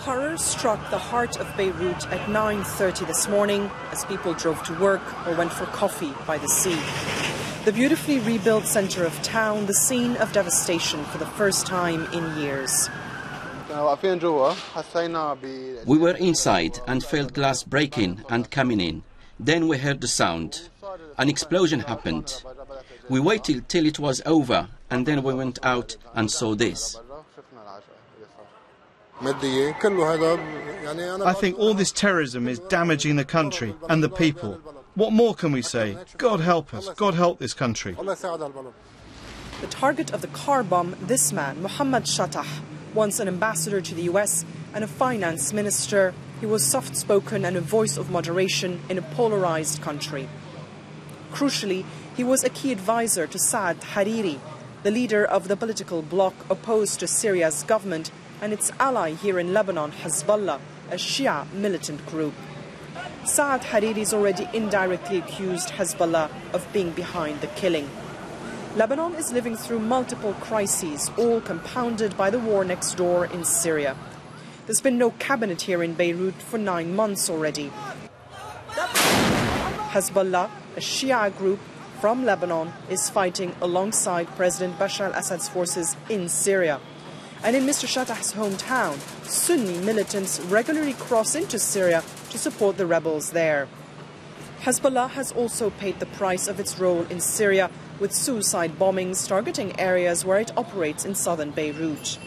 Horror struck the heart of Beirut at 9.30 this morning as people drove to work or went for coffee by the sea. The beautifully rebuilt centre of town, the scene of devastation for the first time in years. We were inside and felt glass breaking and coming in. Then we heard the sound. An explosion happened. We waited till it was over and then we went out and saw this. I think all this terrorism is damaging the country and the people. What more can we say? God help us. God help this country. The target of the car bomb, this man, Mohamad Chatah, once an ambassador to the US and a finance minister, he was soft spoken and a voice of moderation in a polarized country. Crucially, he was a key advisor to Saad Hariri, the leader of the political bloc opposed to Syria's government and its ally here in Lebanon, Hezbollah, a Shia militant group. Saad Hariri's already indirectly accused Hezbollah of being behind the killing. Lebanon is living through multiple crises, all compounded by the war next door in Syria. There's been no cabinet here in Beirut for nine months already. Hezbollah, a Shia group from Lebanon, is fighting alongside President Bashar al Assad's forces in Syria. And in Mr. Chatah's hometown, Sunni militants regularly cross into Syria to support the rebels there. Hezbollah has also paid the price of its role in Syria with suicide bombings targeting areas where it operates in southern Beirut.